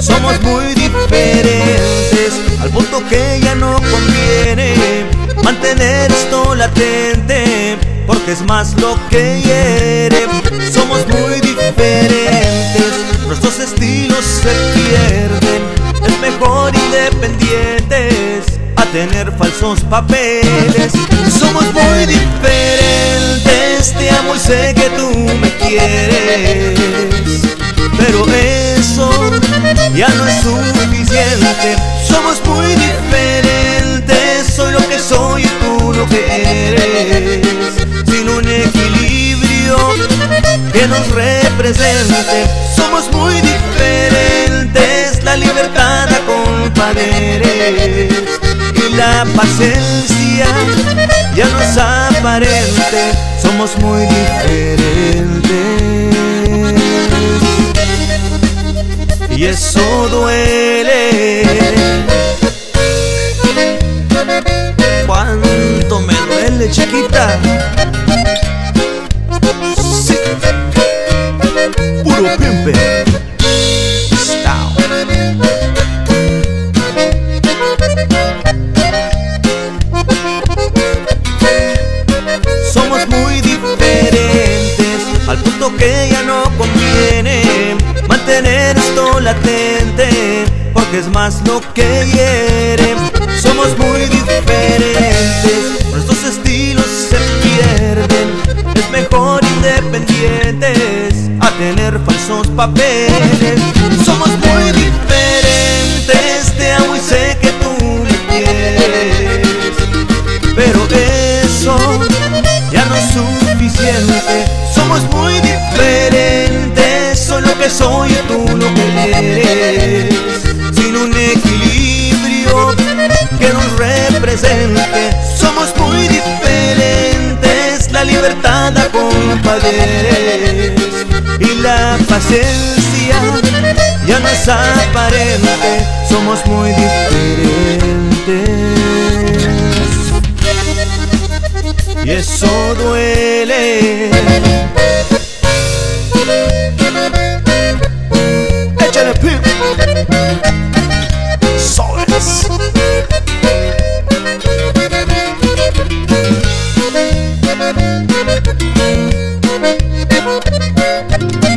Somos muy diferentes al punto que ya no conviene mantener esto latente es más lo que hiere. Somos muy diferentes, nuestros estilos se pierden. Es mejor independientes a tener falsos papeles. Somos muy diferentes, te amo y sé que tú me quieres, pero eso ya no es suficiente. Somos muy diferentes, soy lo que soy y tú lo que eres. Represente, somos muy diferentes. La libertad da compadres y la paciencia ya no es aparente. Somos muy diferentes. y eso duele. ¿Cuánto me duele, chiquita? Que ya no conviene mantener esto latente porque es más lo que hiere. Somos muy diferentes, nuestros estilos se pierden. Es mejor independientes a tener falsos papeles. Somos muy diferentes, te amo y sé que tú me quieres, pero eso ya no es suficiente. Somos muy diferentes, que soy y tú lo que eres. Sin un equilibrio que nos represente, somos muy diferentes. La libertad da compadres y la paciencia ya no es aparente. Somos muy diferentes y eso duele. Música